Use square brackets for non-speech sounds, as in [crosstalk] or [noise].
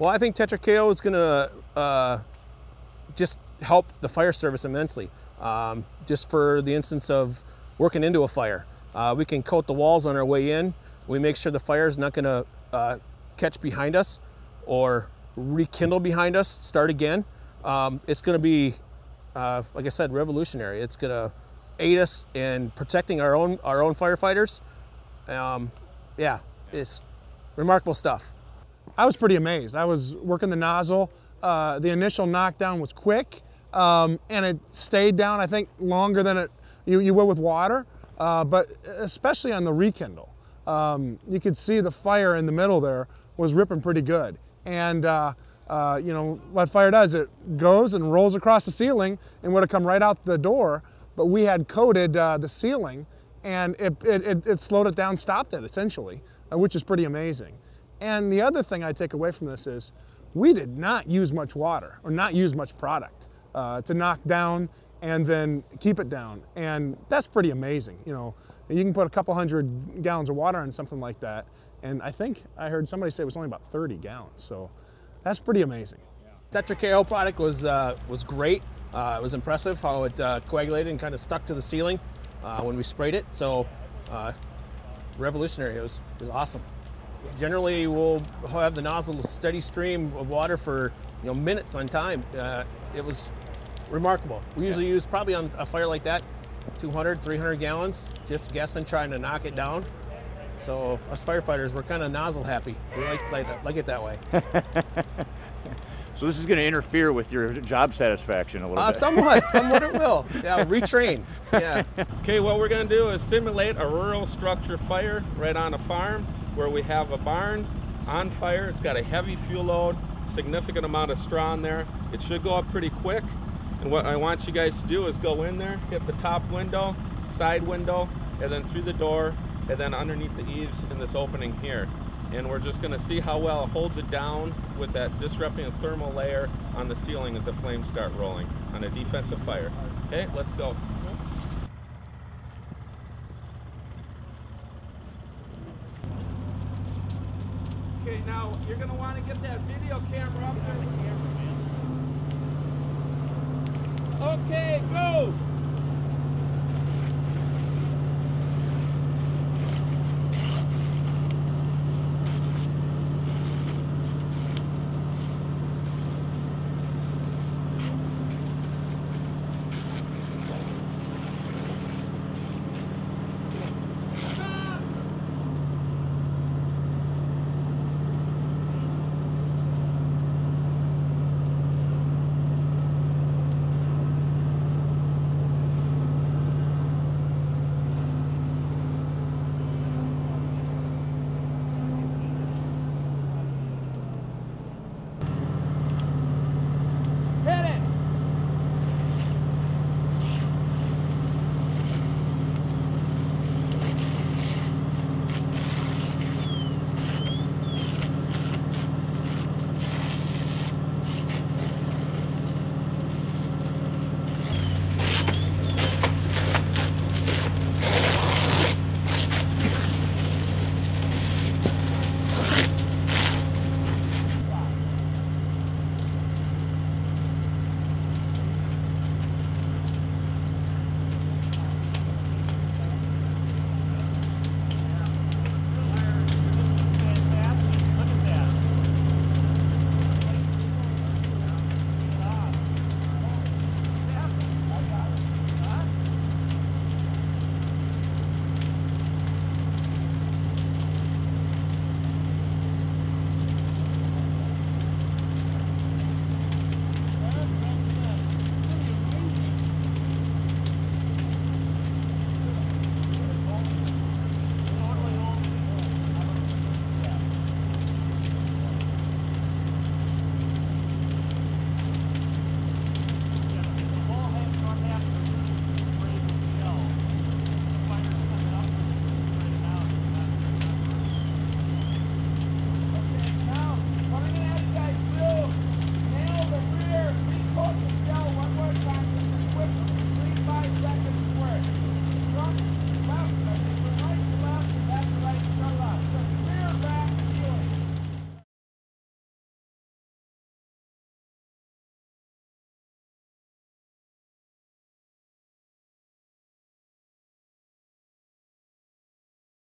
Well, I think Tetra KO is going to uh, just help the fire service immensely. Um, just for the instance of working into a fire, uh, we can coat the walls on our way in. We make sure the fire is not going to uh, catch behind us or rekindle behind us, start again. Um, it's going to be, uh, like I said, revolutionary. It's going to aid us in protecting our own our own firefighters. Um, yeah, it's remarkable stuff. I was pretty amazed. I was working the nozzle. Uh, the initial knockdown was quick, um, and it stayed down. I think longer than it you, you will with water, uh, but especially on the rekindle, um, you could see the fire in the middle there was ripping pretty good. And uh, uh, you know what fire does? It goes and rolls across the ceiling and would have come right out the door. But we had coated uh, the ceiling, and it, it, it, slowed it down, stopped it essentially, uh, which is pretty amazing. And the other thing I take away from this is we did not use much water or not use much product uh, to knock down and then keep it down. And that's pretty amazing. You know, you can put a couple hundred gallons of water in something like that. And I think I heard somebody say it was only about 30 gallons. So that's pretty amazing. Tetra KO product was, uh, was great. Uh, it was impressive how it uh, coagulated and kind of stuck to the ceiling uh, when we sprayed it. So uh, revolutionary. It was, it was awesome. Generally, we'll have the nozzle steady stream of water for you know minutes on time. Uh, it was remarkable. We usually yeah. use probably on a fire like that 200, 300 gallons, just guessing, trying to knock it down. So us firefighters, we're kind of nozzle happy. We like, like, like it that way. [laughs] so this is going to interfere with your job satisfaction a little uh, bit. Somewhat, somewhat it will. [laughs] Yeah, retrain. Yeah. [laughs] Okay, what we're going to do is simulate a rural structure fire right on a farm where we have a barn on fire. It's got a heavy fuel load, significant amount of straw in there. It should go up pretty quick. And what I want you guys to do is go in there, hit the top window, side window, and then through the door, and then underneath the eaves in this opening here. And we're just gonna see how well it holds it down with that disrupting thermal layer on the ceiling as the flames start rolling on a defensive fire. Okay, let's go. Okay, now you're gonna wanna get that video camera up there. Okay,